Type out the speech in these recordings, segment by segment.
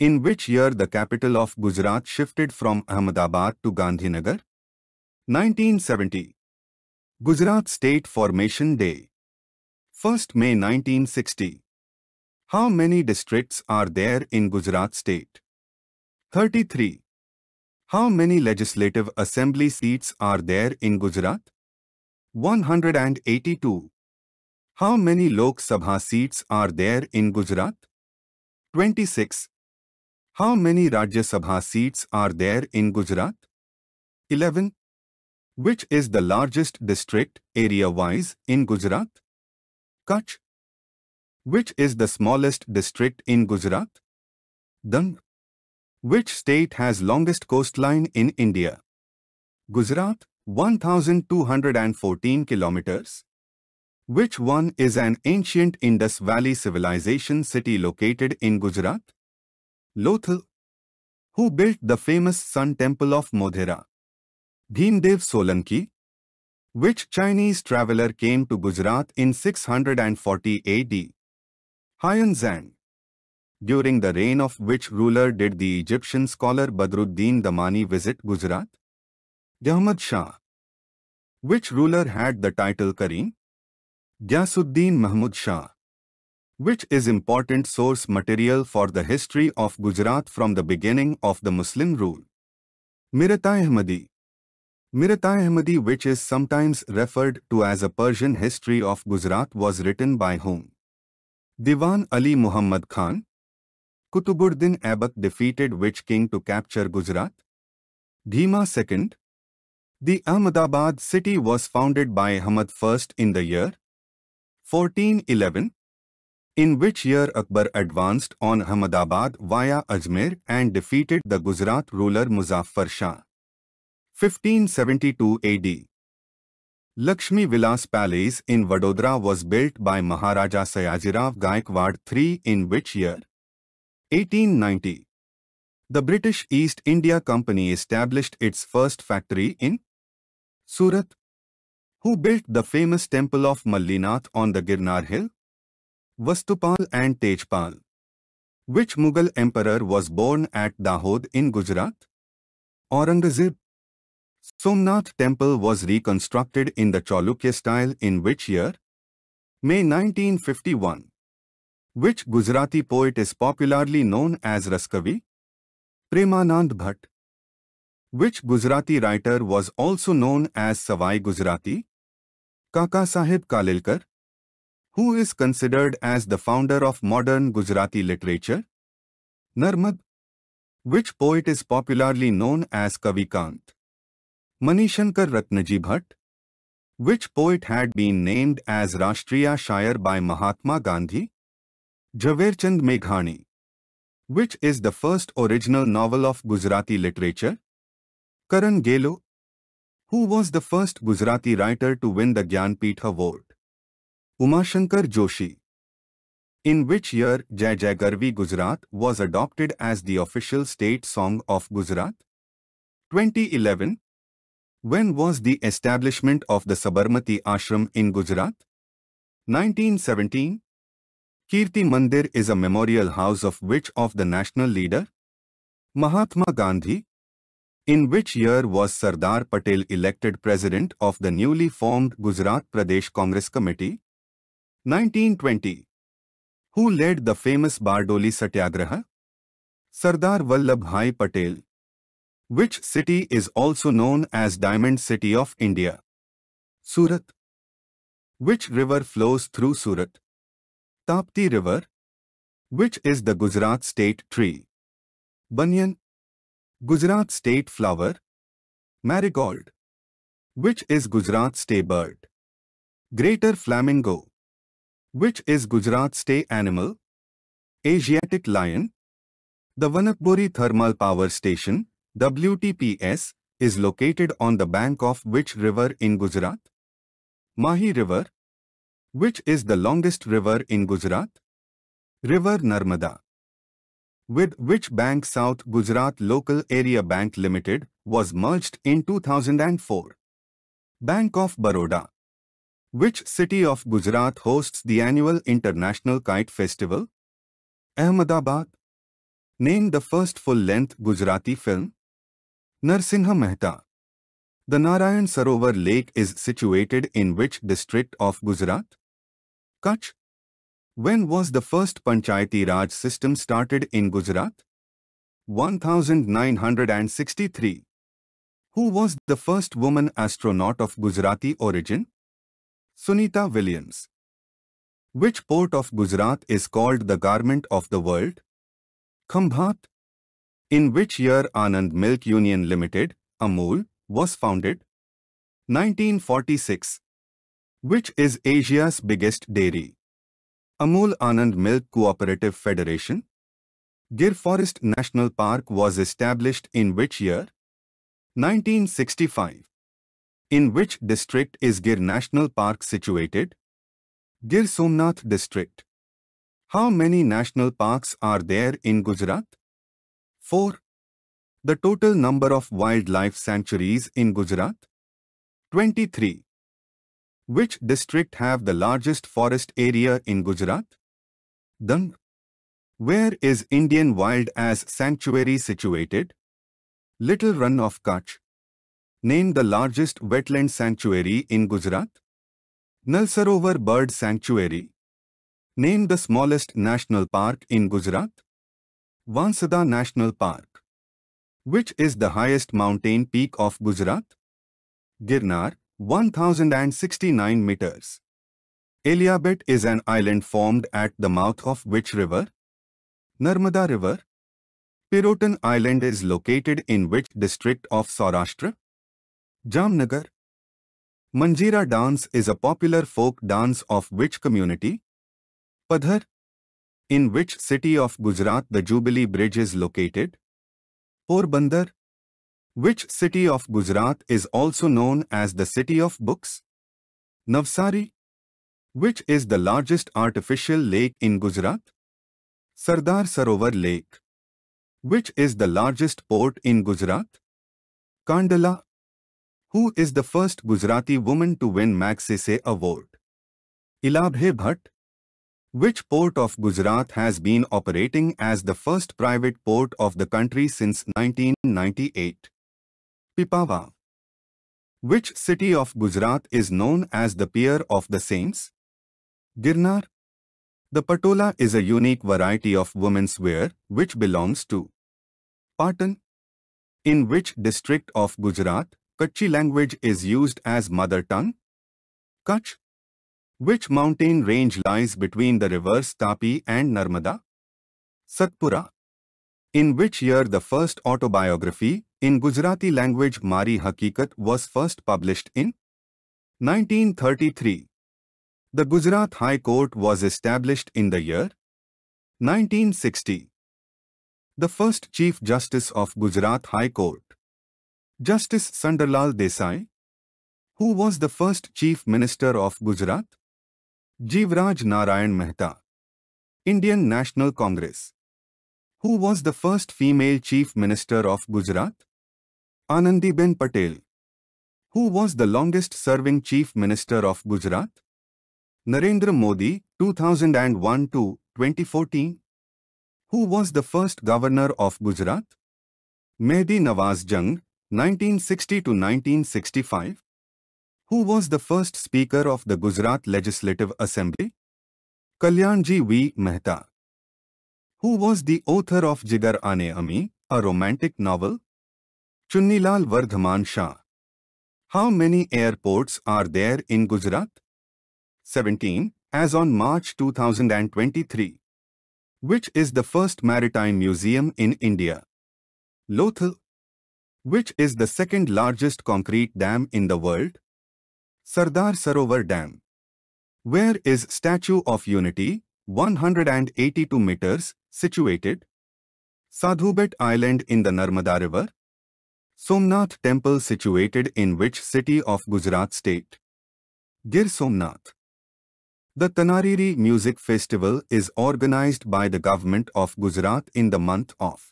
In which year the capital of Gujarat shifted from Ahmedabad to Gandhinagar? 1970. Gujarat State Formation Day. 1st May 1960. How many districts are there in Gujarat state? 33. How many legislative assembly seats are there in Gujarat? 182. How many Lok Sabha seats are there in Gujarat? 26. How many Rajya Sabha seats are there in Gujarat? 11. Which is the largest district area-wise in Gujarat? Kutch. Which is the smallest district in Gujarat? Dang. Which state has longest coastline in India? Gujarat, 1214 kilometers. Which one is an ancient Indus Valley civilization city located in Gujarat? Lothal. Who built the famous Sun Temple of Modhera? Bhimdev Solanki. Which Chinese traveler came to Gujarat in 640 AD? Huan Zhang. During the reign of which ruler did the Egyptian scholar Badruddin Damani visit Gujarat? Ahmad Shah. Which ruler had the title Karim? Ghiyasuddin Mahmud Shah. Which is important source material for the history of Gujarat from the beginning of the Muslim rule? Mirat-i Ahmadi. Mirat-i Ahmadi which is sometimes referred to as a Persian history of Gujarat was written by whom? Diwan Ali Muhammad Khan. Kutubuddin Aibak defeated which king to capture Gujarat? Bhima II. The Ahmedabad city was founded by Ahmad I in the year 1411, in which year Akbar advanced on Ahmedabad via Ajmer and defeated the Gujarat ruler Muzaffar Shah. 1572 AD. Lakshmi Vilas Palace in Vadodara was built by Maharaja Sayajirao Gaikwad III in which year? 1890. The British East India Company established its first factory in Surat, who built the famous temple of Mallinath on the Girnar hill? Vastupal and Tejpal. Which Mughal emperor was born at Dahod in Gujarat? Aurangzeb. Somnath temple was reconstructed in the Chalukya style in which year? May 1951. Which Gujarati poet is popularly known as Raskavi? Premanand Bhatt. Which Gujarati writer was also known as Savai Gujarati? Kaka Sahib Kalelkar, who is considered as the founder of modern Gujarati literature? Narmad, which poet is popularly known as Kavi Kant? Manishankar Ratnaji Bhatt, which poet had been named as Rashtriya Shair by Mahatma Gandhi? Jhaverchand Meghani, which is the first original novel of Gujarati literature? Karan Ghelo, who was the first Gujarati writer to win the Gyanpith Award? Umashankar Joshi. In which year Jai Jai Garvi Gujarat was adopted as the official state song of Gujarat? 2011. When was the establishment of the Sabarmati Ashram in Gujarat? 1917. Kirti Mandir is a memorial house of which of the national leader? Mahatma Gandhi. In which year was Sardar Patel elected president of the newly formed Gujarat Pradesh Congress Committee? 1920. Who led the famous Bardoli Satyagraha? Sardar Vallabhbhai Patel. Which city is also known as Diamond City of India? Surat. Which river flows through Surat? Tapti River. Which is the Gujarat state tree? Banyan. Gujarat state flower? Marigold. Which is Gujarat state bird? Greater flamingo. Which is Gujarat state animal? Asiatic lion. The Wanakbori Thermal Power Station, WTPS, is located on the bank of which river in Gujarat? Mahi River. Which is the longest river in Gujarat? River Narmada with which bank South Gujarat Local Area Bank Limited was merged in 2004. Bank of Baroda. Which city of Gujarat hosts the annual International Kite Festival? Ahmedabad. Name the first full-length Gujarati film. Narsingha Mehta. The Narayan Sarovar Lake is situated in which district of Gujarat? Kutch. When was the first Panchayati Raj system started in Gujarat? 1963. Who was the first woman astronaut of Gujarati origin? Sunita Williams. Which port of Gujarat is called the garment of the world? Khambhat. In which year Anand Milk Union Limited, Amul, was founded? 1946. Which is Asia's biggest dairy? Amul Anand Milk Cooperative Federation? Gir Forest National Park was established in which year? 1965. In which district is Gir National Park situated? Gir Somnath District. How many national parks are there in Gujarat? 4. The total number of wildlife sanctuaries in Gujarat? 23. Which district have the largest forest area in Gujarat? Dang. Where is Indian Wild Ass Sanctuary situated? Little Rann of Kutch. Name the largest wetland sanctuary in Gujarat. Nalsarovar Bird Sanctuary. Name the smallest national park in Gujarat. Vansada National Park. Which is the highest mountain peak of Gujarat? Girnar, 1069 meters. Aliabet is an island formed at the mouth of which river? Narmada River. Pirotan Island is located in which district of Saurashtra? Jamnagar. Manjira dance is a popular folk dance of which community? Padhar. In which city of Gujarat the Jubilee Bridge is located? Porbandar. Which city of Gujarat is also known as the City of Books? Navsari. Which is the largest artificial lake in Gujarat? Sardar Sarovar Lake. Which is the largest port in Gujarat? Kandla. Who is the first Gujarati woman to win Magsaysay Award? Elaben Bhatt. Which port of Gujarat has been operating as the first private port of the country since 1998? Pipavav. Which city of Gujarat is known as the Pier of the Saints? Girnar. The patola is a unique variety of women's wear which belongs to Patan. In which district of Gujarat Kutchi language is used as mother tongue? Kutch. Which mountain range lies between the rivers Tapi and Narmada? Satpura. In which year the first autobiography in Gujarati language Mari Hakikat was first published in? 1933. The Gujarat High Court was established in the year 1960. The first Chief Justice of Gujarat High Court Justice Sundarlal Desai, who was the first Chief Minister of Gujarat? Jivraj Narayan Mehta, Indian National Congress. Who was the first female Chief Minister of Gujarat? Anandiben Patel. Who was the longest serving Chief Minister of Gujarat? Narendra Modi, 2001 to 2014. Who was the first Governor of Gujarat? Mehdi Nawaz Jung, 1960 to 1965? Who was the first Speaker of the Gujarat Legislative Assembly? Kalyanji V. Mehta. Who was the author of Jigar Ane Ami, a romantic novel? Chunnilal Vardhaman Shah. How many airports are there in Gujarat? 17, as on March 2023. Which is the first maritime museum in India? Lothal. Which is the second largest concrete dam in the world? Sardar Sarovar Dam. Where is Statue of Unity, 182 meters, situated? Sadhubet Island in the Narmada River. Somnath Temple situated in which city of Gujarat state? Gir Somnath. The Tanariri Music Festival is organized by the government of Gujarat in the month of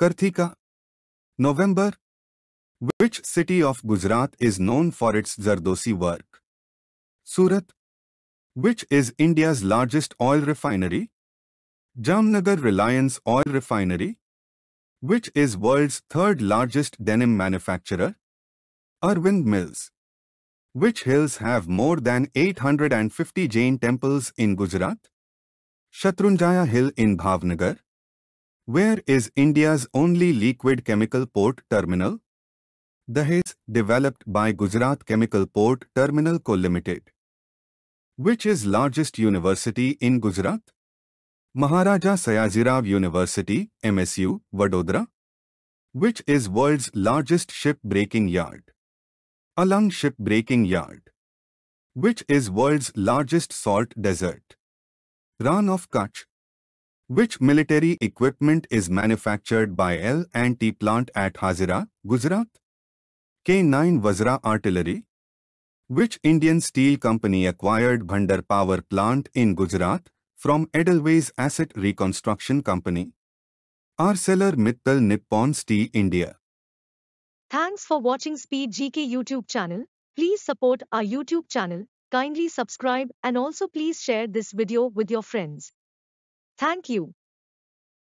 Karthika. November. Which city of Gujarat is known for its Zardosi work? Surat. Which is India's largest oil refinery? Jamnagar Reliance Oil Refinery, which is world's third largest denim manufacturer. Arvind Mills. Which hills have more than 850 Jain temples in Gujarat? Shatrunjaya Hill in Bhavnagar. Where is India's only liquid chemical port terminal? Dahej, developed by Gujarat Chemical Port Terminal Co Limited. Which is largest university in Gujarat? Maharaja Sayajirao University, MSU, Vadodara. Which is world's largest ship breaking yard? Alang Ship Breaking Yard. Which is world's largest salt desert? Rann of Kutch. Which military equipment is manufactured by L&T plant at Hazira, Gujarat? K9 Vajra Artillery. Which Indian steel company acquired Bhander Power Plant in Gujarat from Edelweiss Asset Reconstruction Company? Arcelor ArcelorMittal Nippon Steel India. Thanks for watching Speed GK YouTube channel. Please support our YouTube channel, kindly subscribe and also please share this video with your friends. Thank you.